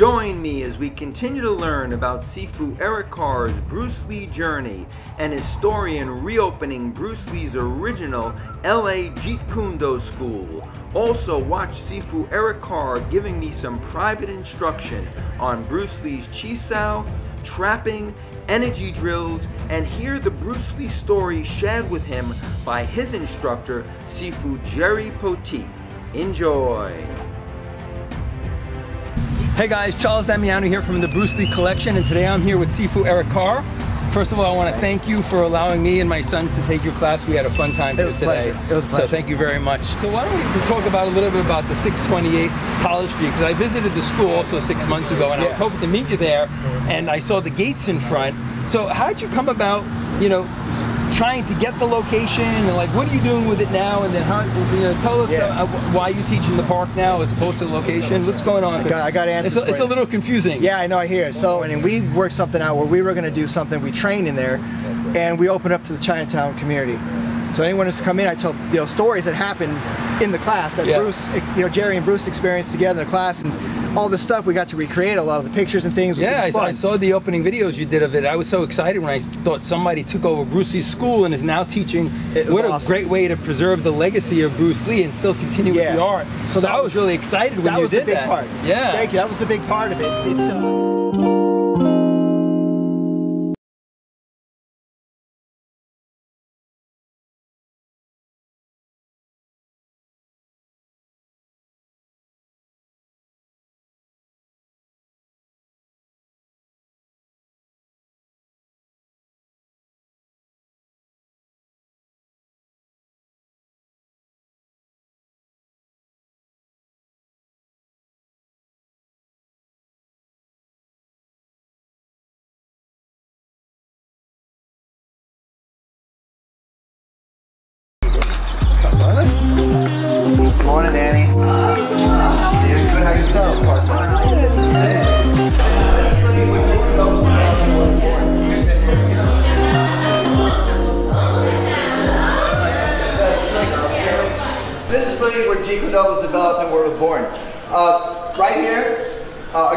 Join me as we continue to learn about Sifu Eric Carr's Bruce Lee journey and historian reopening Bruce Lee's original LA Jeet Kune Do school. Also watch Sifu Eric Carr giving me some private instruction on Bruce Lee's Chi Sao, trapping, energy drills, and hear the Bruce Lee story shared with him by his instructor, Sifu Jerry Poteet. Enjoy! Hey guys, Charles Damiano here from the Bruce Lee Collection, and today I'm here with Sifu Eric Carr. First of all, I want to thank you for allowing me and my sons to take your class. We had a fun time it was today. Pleasure. It was pleasure. So thank you very much. So why don't we talk about a little bit about the 628 College Street, because I visited the school also six months ago, and yeah. I was hoping to meet you there, and I saw the gates in front. So how did you come about, you know, trying to get the location and like what are you doing with it now? And then how you know tell us yeah. uh, why you teach in the park now as opposed to the location. What's going on? I got, I got answers it's, a, it's a, little confusing. Yeah I know I hear so and we worked something out where we were going to do something we trained in there and we opened up to the Chinatown community. So anyone who's come in I tell you know stories that happened in the class that yeah. Bruce you know Jerry and Bruce experienced together in the class and all the stuff we got to recreate a lot of the pictures and things. Yeah, I, I, saw the opening videos you did of it. I was so excited when I thought somebody took over Bruce Lee's school and is now teaching. What awesome. a great way to preserve the legacy of Bruce Lee and still continue yeah. with the art. So, that I was, was really excited when you did that. That was the big that. part. Yeah. Thank you. That was the big part of it. It's. Uh,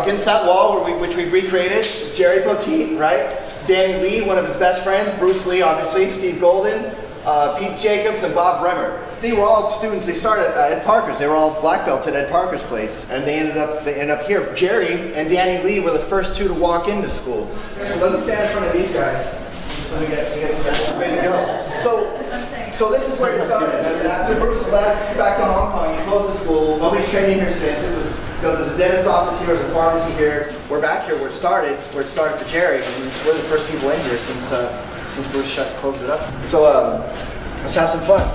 against that wall, we, which we've recreated, Jerry Poteet, right? Danny Lee, one of his best friends, Bruce Lee, obviously, Steve Golden, uh, Pete Jacobs, and Bob Bremer. They were all students. They started at Ed Parker's. They were all black belts at Ed Parker's place, and they ended up they up here. Jerry and Danny Lee were the first two to walk into school. So let me stand in front of these guys. So we get, get ready to go. So. So this is where it started. After Bruce left back to Hong Kong, he closed the school. Nobody's training here since. It was, you know, there's a dentist office here, there's a pharmacy here. We're back here where it started, where it started for Jerry. And we're the first people in here since uh, since Bruce shut, closed it up. So um, let's have some fun.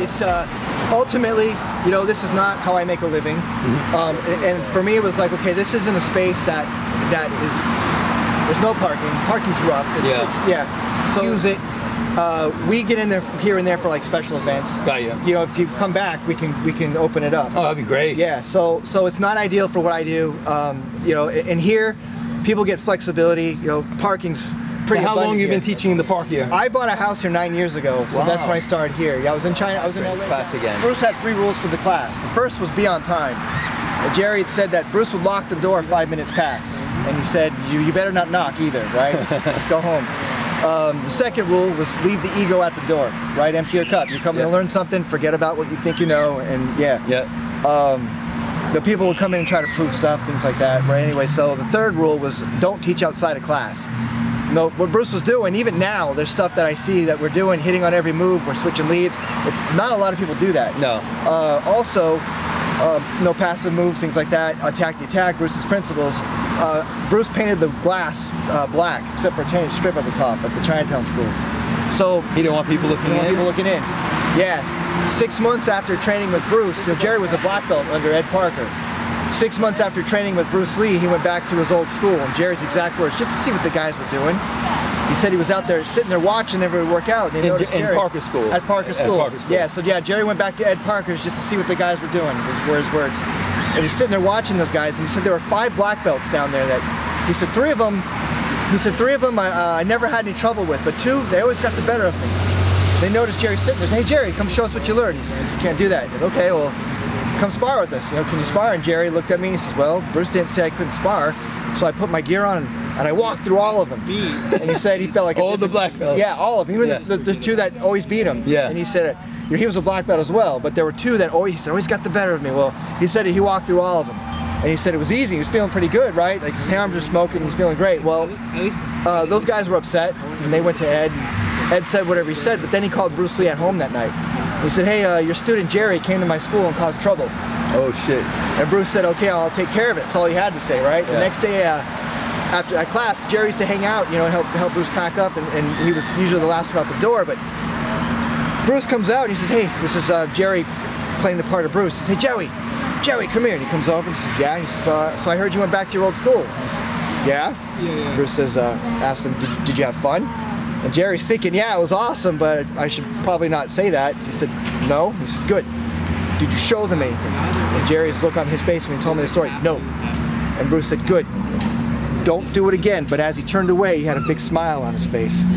it's uh, ultimately, you know, this is not how I make a living. Mm -hmm. um, and, and, for me, it was like, okay, this isn't a space that that is. There's no parking. Parking's rough. It's, yeah. It's, yeah. So use it. Uh, we get in there here and there for like special events. Got you. You know, if you come back, we can we can open it up. Oh, that'd be great. Yeah. So so it's not ideal for what I do. Um, you know, and here, people get flexibility. You know, parking's pretty. how long you been teaching in the park here? I bought a house here nine years ago, so wow. that's when I started here. Yeah, I was in China. I was in LA. class again. Bruce had three rules for the class. The first was be on time. Jerry had said that Bruce would lock the door five minutes past, and he said you you better not knock either, right? just, just go home. Um, the second rule was leave the ego at the door, right? Empty your cup. You're coming to learn something, forget about what you think you know, and yeah. Yeah. Um, the people would come in and try to prove stuff, things like that. Right. Anyway, so the third rule was don't teach outside of class No, what Bruce was doing, even now, there's stuff that I see that we're doing, hitting on every move, we're switching leads. It's not a lot of people do that. No. Uh, also, uh, no passive moves, things like that. Attack the attack, Bruce's principles. Uh, Bruce painted the glass uh, black, except for a tinted strip at the top at the Chinatown school. So he didn't want people looking in. people looking in. Yeah. Six months after training with Bruce, so Jerry was a black belt under Ed Parker. Six months after training with Bruce Lee, he went back to his old school, and Jerry's exact words, just to see what the guys were doing. He said he was out there sitting there watching everybody work out. And in, in Parker School. At Parker School. At Parker School. Yeah, so yeah, Jerry went back to Ed Parker's just to see what the guys were doing, were his words. And he's sitting there watching those guys, and he said there were five black belts down there that, he said three of them He said three of them I, uh, I never had any trouble with, but two, they always got the better of me. They noticed Jerry sitting there. Hey Jerry, come show us what you learned. He said, you can't do that. He said, okay, well, come spar with us. You know, can you spar? And Jerry looked at me and he says, well, Bruce didn't say I couldn't spar. So I put my gear on and, and I walked through all of them. And he said he felt like a All the black belts. Yeah, all of them. Even Yeah. the, the, two that always beat him. Yeah. And he said, you know, he was a black belt as well, but there were two that always, he said, always got the better of me. Well, he said he walked through all of them. And he said it was easy. He was feeling pretty good, right? Like his arms are smoking. He's feeling great. Well, uh, those guys were upset, and they went to Ed. Ed said whatever he said, but then he called Bruce Lee at home that night. He said, "Hey, uh, your student Jerry came to my school and caused trouble." Oh shit. And Bruce said, "Okay, I'll take care of it." That's all he had to say, right? The next day, uh, after at class, Jerry used to hang out, you know, help help Bruce pack up, and, and he was usually the last one out the door. But Bruce comes out and he says, "Hey, this is uh, Jerry playing the part of Bruce." He says, "Hey, Joey, Jerry, come here." And he comes over and he says, "Yeah." He says, uh, "So I heard you went back to your old school." "Yeah." Yeah, yeah. Bruce says, uh, asked him, did, "Did you have fun?" And Jerry's thinking, "Yeah, it was awesome, but I should probably not say that." He said, "No." He says, "Good." Did you show them anything? And Jerry's look on his face when he told me the story, no. And Bruce said, good. Don't do it again. But as he turned away, he had a big smile on his face.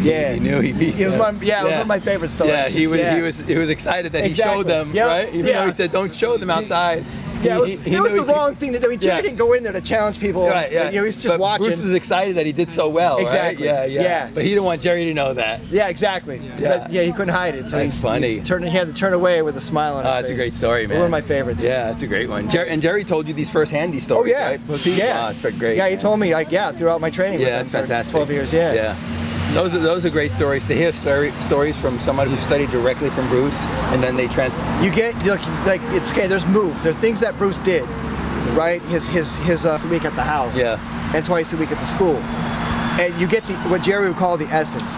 Yeah. He knew he beat. It was them. my, yeah, it was one of my favorite stories. Yeah, he was Yeah. he was he was excited that he showed them, Yeah. right? Even Yeah. though he said don't show them outside. Yeah, it was, he, he it was the he could- wrong thing to do. I mean, Jerry Yeah. didn't go in there to challenge people. Right, yeah. You know, he's just but watching. Bruce was excited that he did so well. right? Exactly. Yeah, yeah, Yeah. But he didn't want Jerry to know that. yeah, exactly. Yeah. But, yeah, he couldn't hide it. So That's he, funny. He, turned, he had to turn away with a smile on his Oh, face. that's a great story, man. One of my favorites. Yeah, that's a great one. Jerry, and Jerry told you these first handy Oh stories, yeah, right? Yeah. Oh, it's great. Yeah, he man. told me like yeah throughout my training. Yeah, that's fantastic. Twelve years, yeah. Yeah. Those are those are great stories to hear story, stories from someone who studied directly from Bruce, and then they trans. You get like like it's okay. There's moves. There are things that Bruce did, right? His his his uh, week at the house. Yeah. And twice a week at the school, and you get the what Jerry would call the essence.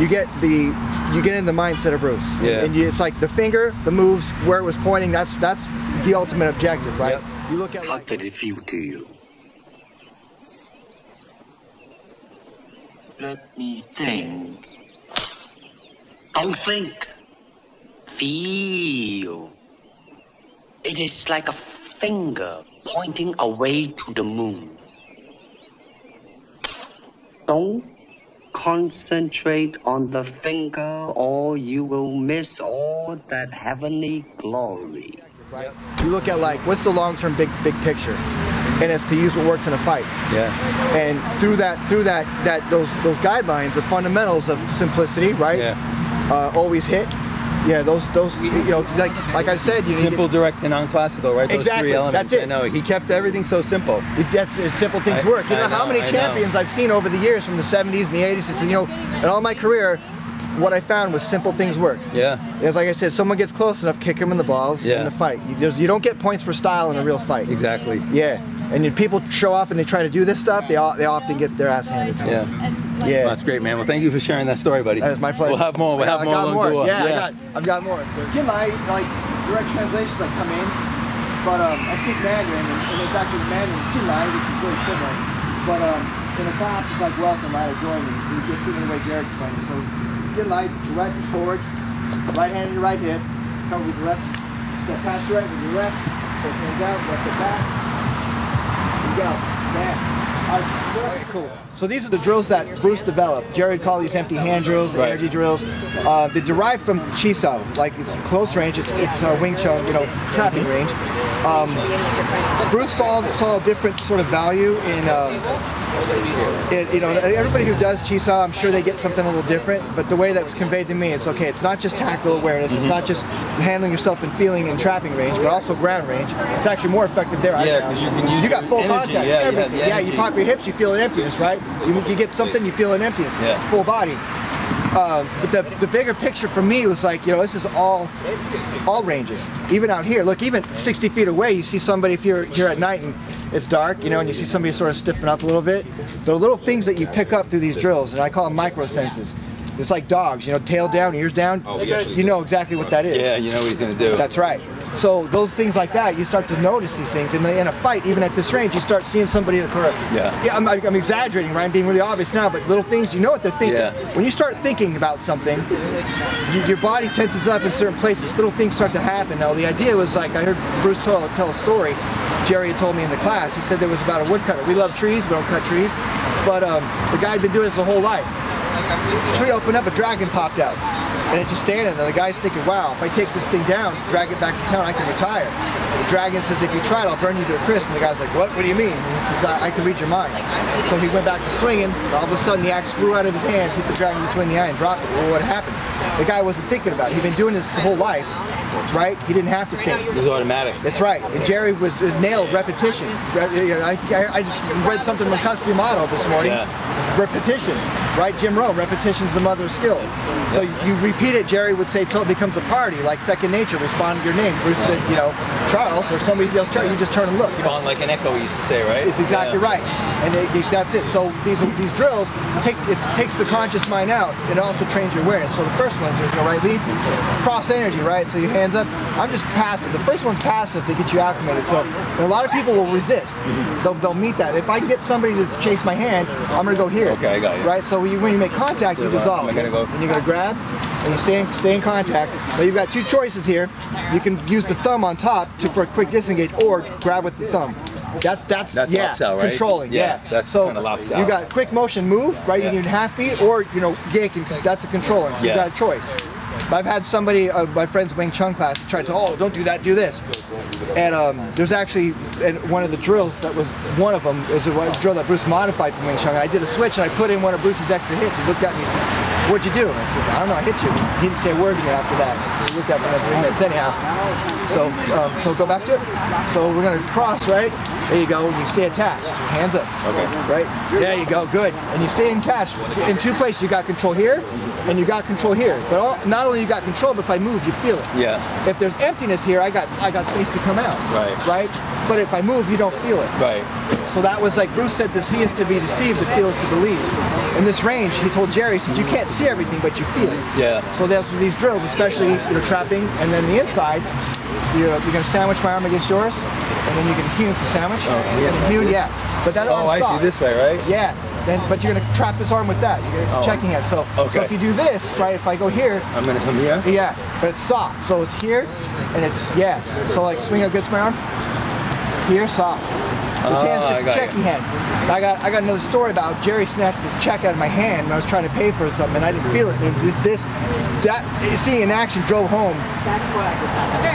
You get the you get in the mindset of Bruce. Yeah. And you, it's like the finger, the moves, where it was pointing. That's that's the ultimate objective, right? Yep. You look at How like, did it feel to you? Let me think. Don't think. Feel. It is like a finger pointing away to the moon. Don't concentrate on the finger or you will miss all that heavenly glory. Right? You look at like what's the long-term big big picture, and it's to use what works in a fight. Yeah. and through that through that that those those guidelines the fundamentals of simplicity right Yeah. uh, always hit yeah those those you know like like i said you Simple, need direct, and non-classical, right? Those Exactly, three elements. that's it. I know. He kept everything so simple. it, that's it's simple things I- work you know, I how many I know. champions i've seen over the years from the 70s and the 80s and you know in all my career what i found was simple things work Yeah. it's like i said someone gets close enough kick him in the balls Yeah. in the fight you, there's, you don't get points for style in a real fight Exactly. yeah and if people show up and they try to do this stuff they, all, they often get their ass handed to them Yeah. yeah Well, that's great, man. Well, thank you for sharing that story, buddy. That is my pleasure. We'll have more. We'll Yeah, have I more. got along more. the way. Yeah, I got, I've got more. Again, I like direct translations that come in, but um, I speak Mandarin, and, and it's actually Mandarin Jinlai, which is very similar. But um, in a class, it's like welcome, right, or join me. So you get to the way Jerry explained it. So Jinlai, direct and forward, right hand on your right hip, cover with your left, step past your right with your left, both hands out, left it back. You go. Bam. All right, cool. So these are the drills that Bruce developed. Jerry called these empty hand drills, Right. energy drills. Uh, they derive from Chisao, like it's close range. It's, it's uh, Wing Chun, you know, trapping range. Um, Bruce saw saw a different sort of value in, uh, in you know, everybody who does Chisao, I'm sure they get something a little different. But the way that was conveyed to me, it's okay. It's not just tactile awareness. It's not just handling yourself and feeling in trapping range, but also ground range. It's actually more effective there. Yeah, found. 'cause you can use You got full energy, contact. yeah, you yeah, you pop your hips, you feel an emptiness, right? You, you get something, you feel an emptiness. Yeah. It's full body. Um, but the, the bigger picture for me was like, you know, this is all all ranges. Even out here, look, even 60 feet away, you see somebody if you're here at night and it's dark, you know, and you see somebody sort of stiffen up a little bit. There are little things that you pick up through these drills, and I call them micro senses. It's like dogs, you know, tail down, ears down. Oh, you know exactly what that is. Yeah, you know what he's gonna do. That's right. So those things like that, you start to notice these things. And in a fight, even at this range, you start seeing somebody that correct. Yeah. Yeah, I'm, I'm exaggerating, right? I'm being really obvious now, but little things, you know what they're thinking. Yeah. When you start thinking about something, you, your body tenses up in certain places. Little things start to happen. Now, the idea was like, I heard Bruce tell, tell a story. Jerry had told me in the class. He said there was about a woodcutter. We love trees, we don't cut trees. But um, the guy had been doing this the whole life. Tree opened up, a dragon popped out. And it just standing there. The guy's thinking, wow, if I take this thing down, drag it back to town, I can retire. The dragon says, if you try it, I'll burn you to a crisp. And the guy's like, what? What do you mean? And he says, I, I can read your mind. So he went back to swinging. And all of a sudden, the axe flew out of his hands, hit the dragon between the eye, and dropped it. Well, what happened? The guy wasn't thinking about it. He'd been doing this his whole life, right? He didn't have to think. It was automatic. That's right. And Jerry was uh, nailed repetition. Re- you know, I, I, I just read something from Cus D'Amato this morning. Yeah. Repetition, right? Jim Rohn, repetition's the mother of skill. So you repeat it, Jerry would say, till it becomes a party, like second nature, respond to your name. Bruce said, you know, Charles, or somebody else, Charles, you just turn and look. Spawn like an echo, we used to say, right? It's exactly Yeah. right, and they, they- that's it. So these these drills take it takes the conscious mind out. It also trains your awareness. So the first one's you know, right lead, cross energy, right? So your hands up. I'm just passive. The first one's passive to get you acclimated. So a lot of people will resist. They'll, they'll meet that. If I get somebody to chase my hand, I'm gonna go here. Okay, I got you. Right. So when you, when you make contact, you So, uh, dissolve. I gonna go- And you're gonna grab. And you stay in, stay in contact. Now you've got two choices here. You can use the thumb on top to for a quick disengage, or grab with the thumb. That's that's, That's yeah, out, right? controlling. Yeah, Yeah, that's so kinda locks You out. got quick motion move, right? Yeah. You can half beat, or you know yank, that's a controlling. So Yeah. you got a choice. I've had somebody, uh, my friend's Wing Chun class, try to, oh, don't do that, do this. And um, there's actually and one of the drills that was one of them is a drill that Bruce modified from Wing Chun. And I did a switch and I put in one of Bruce's extra hits. He looked at me and said, "What'd you do?" And I said, "I don't know, I hit you." He didn't say a word to me after that. He looked at me for three minutes anyhow. So, um, so go back to it. So we're gonna cross, right? There you go. And you stay attached. Hands up. Okay. Right. There you go. Good. And you stay attached in two places. You got control here, and you got control here. But all, not only you got control, but if I move, you feel it. Yeah. If there's emptiness here, I got I got space to come out. Right. Right. But if I move, you don't feel it. Right. So that was like Bruce said, to see is to be deceived, to feel is to believe. In this range, he told Jerry, he said, you can't see everything, but you feel it. Yeah. So that's these drills, especially you know trapping, and then the inside, you're, uh, you're gonna sandwich my arm against yours, and then you can hewn to sandwich. Oh, yeah. hewn, yeah. But that Oh, arm's I see. This way, right? Yeah. Then, but you're gonna trap this arm with that. You're gonna Oh. checking it. So, okay. so if you do this, right? If I go here, I'm gonna come here. yeah, but it's soft. So it's here, and it's yeah. So like swing up against my arm. Here, soft. This Ah, hand's just a got you. checking hand. I got I got another story about Jerry snatched this check out of my hand when I was trying to pay for something and I didn't feel it. And this, this that seeing in action drove home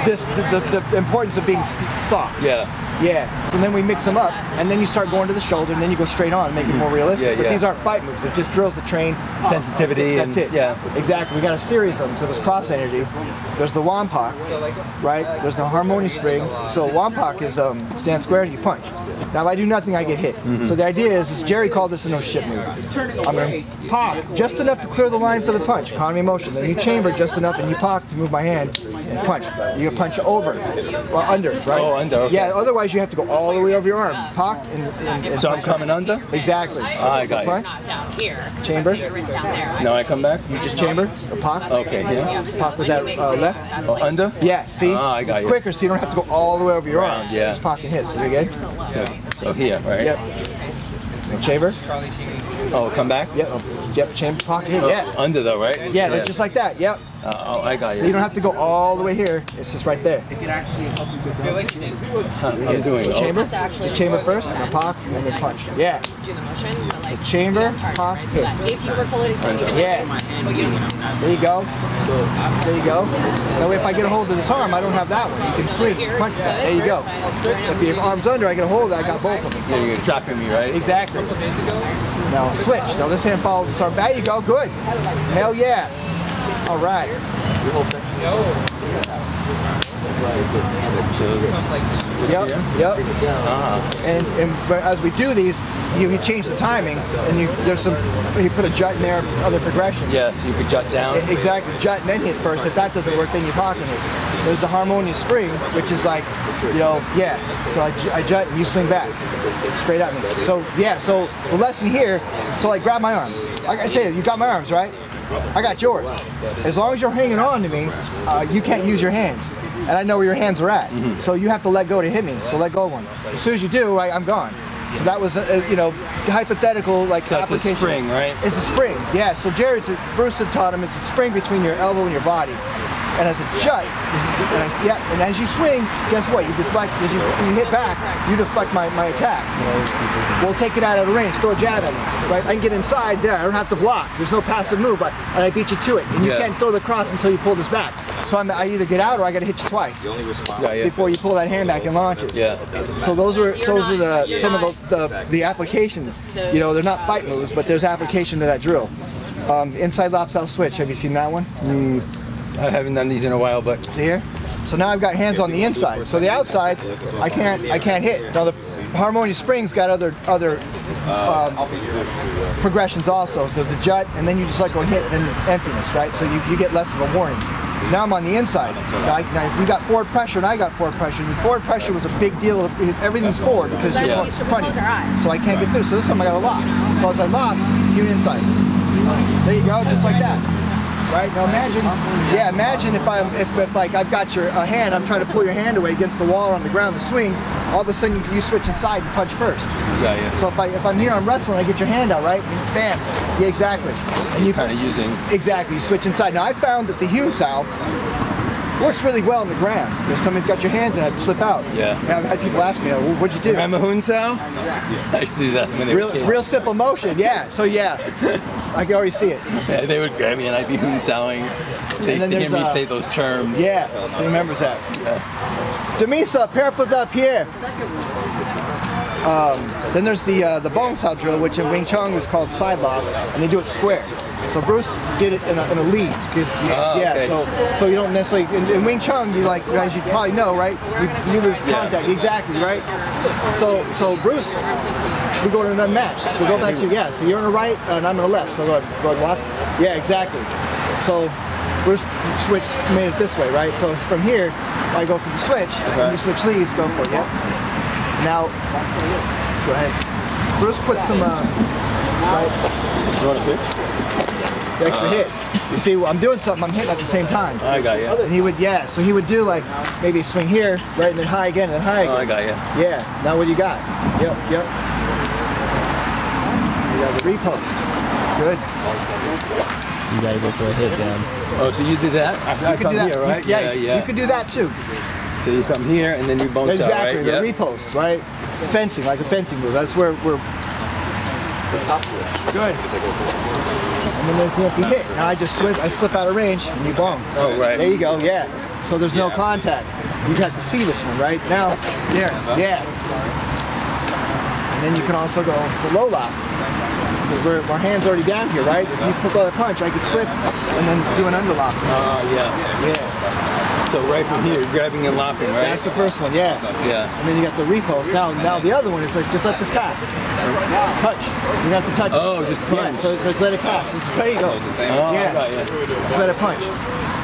this the, the, the importance of being soft. Yeah. Yeah. So then we mix them up, and then you start going to the shoulder, and then you go straight on, make it more realistic. Yeah, but yeah. these aren't fight moves; they're just drills to train Sensitivity That's and- it. yeah. Exactly. We got a series of them. So there's cross energy. There's the wampak, right? There's the harmony spring. So wampak is um, stand square, you punch. Now if I do nothing, I get hit. Mm-hmm. So the idea is, is Jerry called this a no shit move. I'm gonna pop just enough to clear the line for the punch, economy of motion. Then you chamber just enough, and you pop to move my hand and punch. You can punch over or under, right? Oh, under, okay. Yeah. Otherwise, you have to go all the way over your arm. Pop and, and, and So I'm punch. coming under? Exactly. So, Ah, I got you. punch, down here. Chamber. Your wrist down there. Now I come back. you just chamber or pop. Okay. Yeah. Pop with that uh, left. Oh, under. Yeah, see? Ah, I got it's you. quicker so you don't have to go all the way over your Round, arm. yeah. Just pop and hit. So you good? So, so here, right? Yep. Chamber? Oh, come back. Yep. Yep, chamber, pocket. Oh, Yeah. Under though, right? Yeah, just like that. Yep. Uh, oh, I got you. So you don't have to go all the way here. It's just right there. It can actually help you get Huh, I'm doing. oh, Chamber? actually Just chamber first, and then pop, and then punch. Yeah. Do the motion. So like, chamber, down hard, pop, right? hit. So that if you were fully extended, Yeah. well, you don't There you go. There you go. That way if I get a hold of this arm, I don't have that one. You can swing, punch that. There you go. If your arm's under, I get a hold of it, I got both of them. Yeah, you're trapping me, right? Exactly. Now switch. Now this hand follows this arm. There you go. Good. Hell yeah. All right. Yep. Yep. Ah, And and but as we do these, you, you change the timing, and you there's some you put a jut in there, other progressions. yeah. So you could jut down. Exactly, jut and then hit first. If that doesn't work, then you pocket it. There's the harmonious spring, which is like, you know, yeah. So I, I jut and you swing back, straight at me. So yeah, so the lesson here is to like grab my arms. Like I said, you got my arms, right? I got yours. As long as you're hanging on to me, uh, you can't use your hands. And I know where your hands are at. Mm-hmm. So you have to let go to hit me. So let go of one. As soon as you do, I, I'm gone. So that was, a, a, you know, hypothetical like So it's a application. spring, right? It's a spring, yeah. So Jerry, Bruce had taught him it's a spring between your elbow and your body. And as a jut, and, I, yeah, and as you swing, guess what? You deflect, as you, you hit back, you deflect my, my attack. We'll take it out of the range, throw a jab at me, right? I can get inside there, I don't have to block. There's no passive move, but and I beat you to it. And you Yeah. can't throw the cross until you pull this back. So I'm, I either get out or I gotta hit you twice Yeah, yeah. before you pull that hand back and launch it. Yeah. So those are so those are the some of the, the the applications. You know, they're not fight moves, but there's application to that drill. Um, inside lopsided switch. Have you seen that one? I haven't done these in a while, but See here? So now I've got hands on the inside. So the outside, I can't I can't hit. Now the harmonious springs got other other um, progressions also. So the jut, and then you just let go and hit, then emptiness, right? So you, you get less of a warning. Now I'm on the inside. Now, I, now we got forward pressure, and I got forward pressure. And forward pressure was a big deal. Everything's forward because Because you're I in used to front of close you. our eyes. So I can't get through. So this time I got a lock. So as I lock, you inside. There you go, just like that. Right now, imagine, yeah, imagine if I'm, if, if like I've got your a hand, I'm trying to pull your hand away against the wall or on the ground to swing. All of a sudden, you, switch inside and punch first. yeah, yeah. So if I if I'm here, I'm wrestling, I get your hand out, right? And bam, yeah, exactly. And you kind of using. exactly you switch inside. Now I found that the Hunsao works really well on the ground. If somebody's got your hands in it, slip out. Yeah. And I've had people ask me, well, what'd you do? Remember Hunsao? I used to do that when they Real, real simple motion, yeah. So yeah, I can already see it. Yeah, they would grab me and I'd be Hunsaoing. They used to hear me uh, say those terms. Yeah, so he remembers that. Demisa, pair up with up here. Um, then there's the uh, the bong sao drill, which in Wing Chun is called side lock, and they do it square. So Bruce did it in a, in a lead because Ah, yeah, okay. so so you don't necessarily in, in Wing Chun you like as you probably know right you, you lose Yeah. contact exactly right. So so Bruce we go to an unmatched. So go back to yeah. So you're on the right and I'm on the left. So go go left. Yeah, exactly. So Bruce switch made it this way, right? So from here I go for the switch. When you switch leads, go for it. Yep. Now go ahead. Bruce put some uh, right You want to switch? extra hits. You see, I'm doing something. I'm hitting at the same time. I got you. And he would, yeah. So he would do like maybe swing here, right, and then high again, and then high Oh. I got you. Yeah. Now what do you got? Yep, yep. You got the riposte. Good. You gotta go for a hit down. Oh, so you did that? I, I You could come do that. here, right? Yeah, You could do that too. So you come here and then you bounce out, exactly. right? The Yep. riposte, right? Fencing, like a fencing move. That's where we're. Good. And then there's the empty hit. Now I just slip, I slip out of range, and you bong. Oh, right. There you go. Yeah. So there's no contact. You have to see this one, right? Now, there. Uh-huh. Yeah. And then you can also go the low lock. Because we're, our hand's already down here, right? If you pull out a punch, I could slip and then do an underlock. Oh, yeah. Yeah. So right from here, grabbing and lopping, right? That's the first one, yeah. Yeah. And then you got the riposte. Now, now the other one is like just let this pass. Touch. You have to touch. it. Oh, just Yeah, punch. so, so just let it pass. It's, there you go. Oh, oh Yeah. I got you. Just let it punch.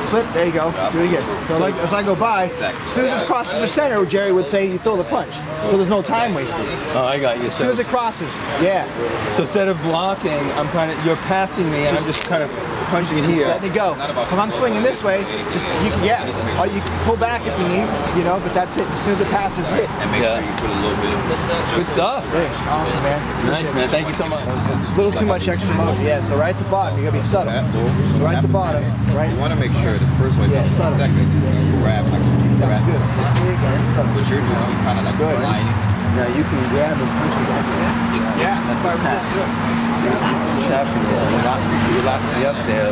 Slip. There you go. Do it again. So like as I go by, as soon as it crosses the center, Jerry would say you throw the punch. So there's no time wasted. Oh, I got you. As soon as it crosses, yeah. so instead of blocking, I'm kind of, you're passing me and I'm just kind of punching it here. Let me go. So if I'm swinging this way, just you, yeah. Or you can pull back if you need, you know. But that's it. As soon as it passes, hit. And make Yeah. sure you put a little bit of Good stuff. Hey, awesome, man. Nice, man. Thank you so much. A little too much extra motion. Yeah, so right at the bottom, you gotta be subtle. So So right at the bottom, right? You want to make sure that first way, Yeah, something subtle. second, you grab like you That's good. There you go. Subtle. What you're doing, you kind of like Good. sliding. Now you can grab and punch it back here. It's, Yeah, that's our tap. So you can chop it. You lock, you lock me up there.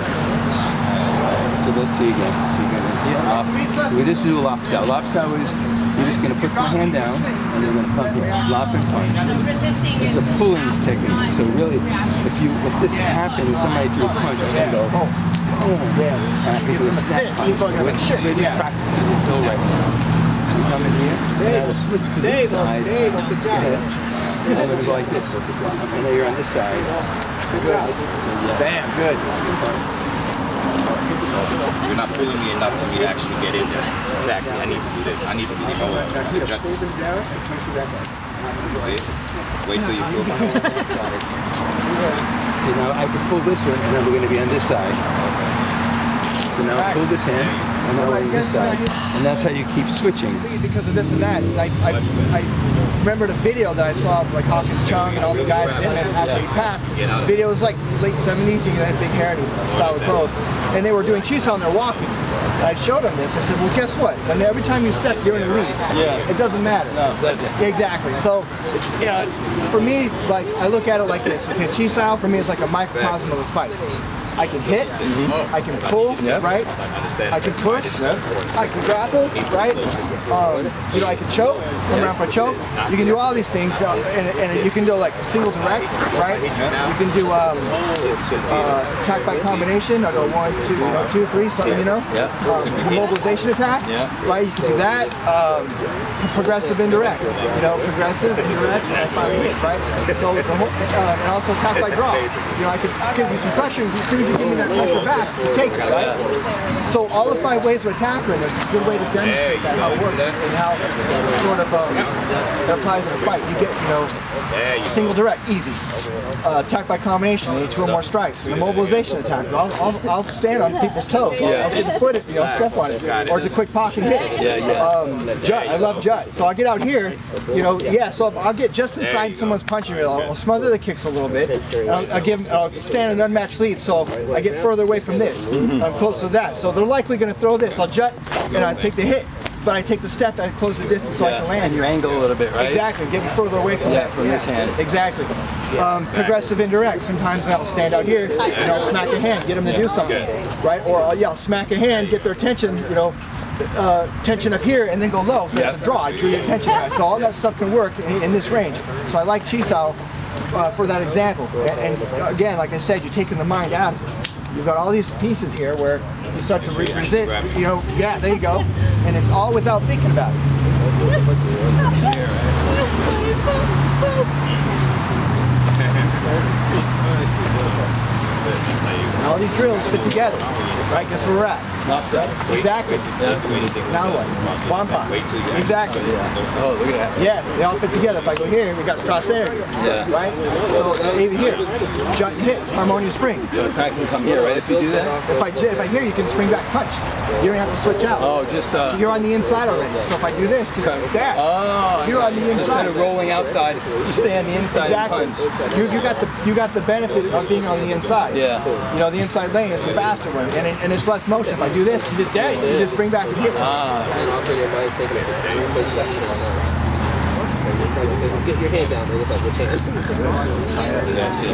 So let's see again. So you're gonna yeah, lop. We just do a lop style. Lop style is you're just gonna put your hand down and you're gonna pump it, lop and punch. It's a pulling technique. So really, if you if this happens, somebody threw a punch, I'm gonna go. Oh, yeah. And I can do a It's snap punch. you're talking about shit, We're just practicing still right. You come in here, and I will switch to There you this go, side. there you go, good job. Yeah. And I'm gonna go like this. And then you're on this side. Good. Bam, good. you're not pulling me enough for me to actually get in there. Exactly. I need to do this. I need to be lower. Trying to jump. See? Wait till you feel my So now I can pull this one, and then we're going to be on this side. So now I pull this in, and this side. And that's how you keep switching. because of this and that. And I, I, remember the video that I saw of like Hawkins Cheung and all the guys in it after he passed. The video was like late 70s, he had big hair and his style of clothes. And they were doing Chisao and they're walking. I showed them this. I said, well, guess what? And every time you step, you're in the lead. Yeah. It doesn't matter. No, doesn't. Exactly. So, you know, for me, like, I look at it like this. Okay, Chisao for me is like a microcosm of a fight. I can hit, I can pull, right? I can push, I can grapple, right? Um, you know, I can choke, come around for a choke. You can do all these things, uh, and, and you can do like single direct, right? You can do um, uh, attack by combination. I go one, two, you know, two, three, something, you know. Yeah. Um, mobilization attack, Yeah. right? You can do that. Um, progressive indirect, you know, progressive indirect, and finally hit, right? So the whole, uh, and also attack by draw. You know, I could give you some pressure. Soon as you give me that pressure back, you take it, right? So all the five ways to attack her, there's a good way to demonstrate that, how it works and how it sort of um, it applies in a fight. You get, you know, single direct, easy. Uh, attack by combination, you need two or more strikes. And a mobilization attack, I'll, I'll, I'll stand on people's toes. I'll, I'll get the foot, you know, step on it. Or it's a quick pocket hit. Yeah, yeah. Um, jut, I love jut. So I'll get out here, you know, yeah, so I'll get just inside someone's punching area. I'll, I'll smother the kicks a little bit. I'll, I'll give, I'll stand an unmatched lead, so I get further away from this. I'm close to that. So they're likely going to throw this. I'll jut, and I take the hit. But I take the step, I close the distance so I can land. And you angle a little bit, right? Exactly, get me further away from Yeah, that. from this hand. Exactly. Um, progressive indirect. Sometimes I'll stand out here and I'll smack a hand, get them to do something, right? Or I'll, yeah, I'll smack a hand, get their attention, you know, uh, tension up here, and then go low. So Yeah. it's a draw. I drew your attention. So all that stuff can work in, in this range. So I like Chisao uh, for that example. And, and again, like I said, you're taking the mind out it. You've got all these pieces here where you start to represent, you know, yeah, there you go. And it's all without thinking about it. And all these drills fit together, right? Guess where we're at. Offset? Exactly. Now what? Wampa. Exactly. Oh, look at that. Yeah, they all fit together. If I go here, we got the cross area. Yeah. Right? So uh, even here, jut and hits, harmonious spring. I can come here, right? If you do that? If I j- if I here, you can spring back punch. You don't have to switch out. Oh, just uh. You're on the inside already. So if I do this, just like that. Oh, You're on the so instead inside. of rolling outside, you stay on the inside Exactly. and punch. You, you got the you got the benefit of being on the inside. Yeah. You know the inside lane is the faster one, and, it, and it's less motion. If I do this, you just dead. You just bring back and hit. Ah, And also your mind's thinking it's two quick steps. So you can get your hand down there, just like which hand.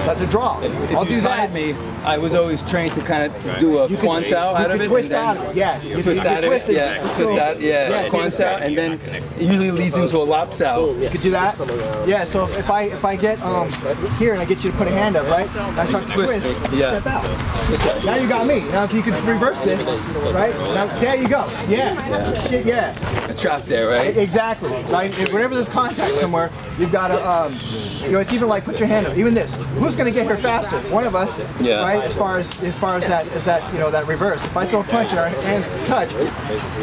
That's a draw. if I'll you do tied that. me, I was always trained to kind of do a You can- quan sao you out of it. twist and then out of it, yeah. You twist can out of it, twist it. yeah. It's Twist cool. out, yeah. Yeah, quan twist sao, and then it usually leads into a lap sao. You could do that. Yeah. So if I if I get um here and I get you to put a hand up, right? And I start to twist. Yeah. Step out. Now you got me. Now if you could reverse this, right? Now there you go. Yeah. Shit, yeah. A trap there, right? Exactly. Right. If- Whenever there's contact somewhere, you've got to um, you know, it's even like put your hand up. Even this. Who's going to get here faster? One of us. Yeah. Right. As far as as far as that as that you know that reverse. If I throw a punch and our hands touch,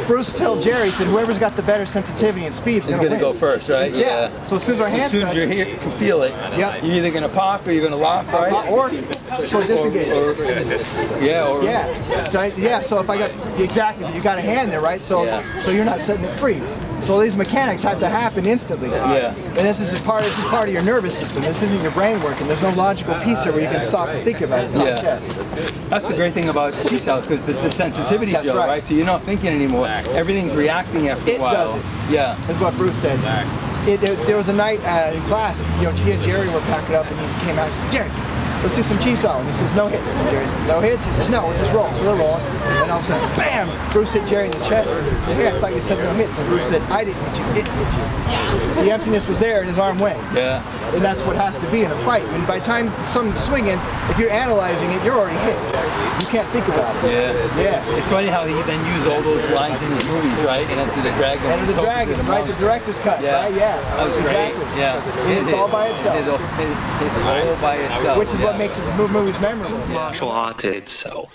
Bruce told Jerry said whoever's got the better sensitivity and speed is going gonna go first, right? Yeah. So as soon as our hands, As soon as touch, you're here, you can feel it. Yep. You're either gonna pop or you're gonna lock, right? or short disengage. Yeah. Or Yeah. So I- yeah. So if I got exactly, you got a hand there, right? So Yeah. so you're not setting it free. So these mechanics have to happen instantly. Yeah. And this is a part. This is part of your nervous system. This isn't your brain working. There's no logical piece there where you can stop and think about it. It's not Yeah. chess. That's the great thing about Chisao because it's the sensitivity That's drill, right. right. So you're not thinking anymore. Everything's reacting after It a while. It does it. Yeah. That's what Bruce said. It, there, there was a night uh, in class, you know, he and Jerry were packing up, and he came out and said, Jerry, let's do some Chisao. And he says, no hits. And Jerry says, no hits? He says, no, we'll just roll. So they're rolling. And all of a sudden, bam! Bruce hit Jerry in the chest. And he said, hey, I thought you said no hits. And Bruce said, I didn't hit you, it hit you. The emptiness was there, and his arm went. Yeah. And that's what has to be in a fight. And by the time something's swinging, if you're analyzing it, you're already hit. You can't think about it. Yeah. Yeah. It's funny how he then used all those lines in his movies, right? And Enter the Dragon. Enter the Dragon, on right? The director's cut, Yeah. right? Yeah. That was great. exactly. Yeah. It's all by itself. It, it, it's all by itself. Which is yeah. what makes his movies memorable. martial art itself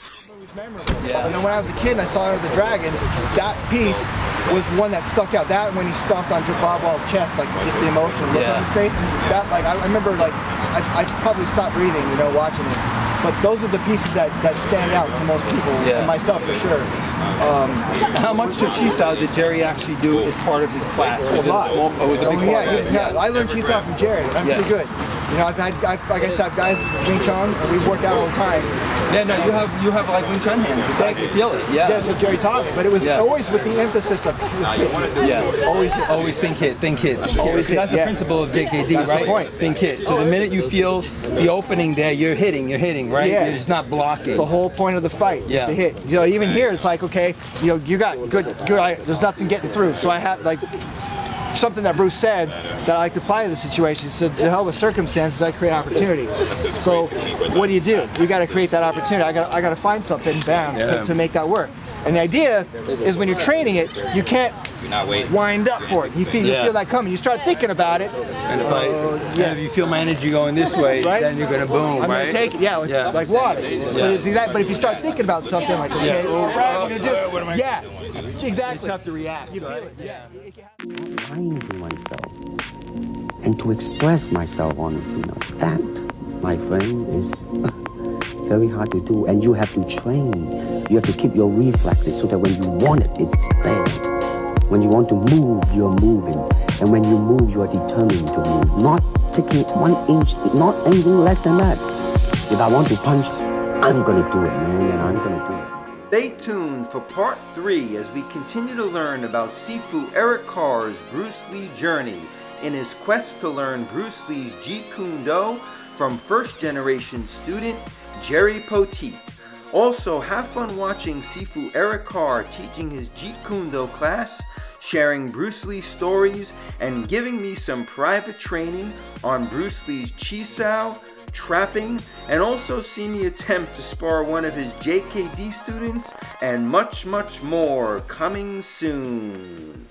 You know, when I was a kid and I saw Enter the Dragon, that piece was one that stuck out. That when he stomped on Bob Wall's chest, like just the emotion look Yeah. on his face. That like I I remember like I, I probably stopped breathing, you know, watching it. But those are the pieces that, that stand out to most people, Yeah. and myself for sure. Um, How much Chisao did Jerry actually do as part of his class? Was a it lot. a small? Oh, it was a big Oh, yeah, of it? yeah, yeah. I learned cheese from Jerry. I'm Yeah. pretty good. You know, I've had, I've, like I said, I've guys, Wing Chun, and we work out all the time. Yeah, no, you have you have like Wing Chun hands. I can feel it. Yeah. Yeah, so Jerry taught me, but it was Yeah. always with the emphasis of let's hit. Yeah. Always hit. Always think hit, think hit. Always hit, That's the yeah. principle of JKD, That's the point. Think hit. So the minute you feel the opening there, you're hitting, you're hitting, right? Yeah. You're just not blocking. the whole point of the fight is Yeah. to hit. You know, even here it's like, okay, you know, you got good, good. I, there's nothing getting through. So I have like something that Bruce said that I like to apply to the situation. He said, to hell with circumstances, I create opportunity. So what do you do? You got to create that opportunity. I got, I got to find something, bam, Yeah. to, to make that work. And the idea is when you're training it, you can't You're not waiting. wind up for it. You feel, you Yeah. feel that coming. You start thinking about it. And if I, Uh, yeah, if you feel my energy going this way, Right? then you're gonna boom, I'm right? gonna take it. Yeah, it's Yeah. like water. But, it's but if you start thinking about something like, okay, Yeah. right, you just, What am I- yeah, You just have to react. You feel it, yeah. Finding myself and to express myself honestly. Now that, my friend, is very hard to do, and you have to train. You have to keep your reflexes so that when you want it, it's there. When you want to move, you're moving, and when you move, you are determined to move, not taking one inch, not anything less than that. If I want to punch, I'm gonna do it, man, and I'm gonna do it. Stay tuned for part three as we continue to learn about Sifu Eric Carr's Bruce Lee journey in his quest to learn Bruce Lee's Jeet Kune Do from first generation student Jerry Poteet. Also, have fun watching Sifu Eric Carr teaching his Jeet Kune Do class, sharing Bruce Lee stories, and giving me some private training on Bruce Lee's Chisao, trapping, and also see me attempt to spar one of his JKD students, and much, much more coming soon.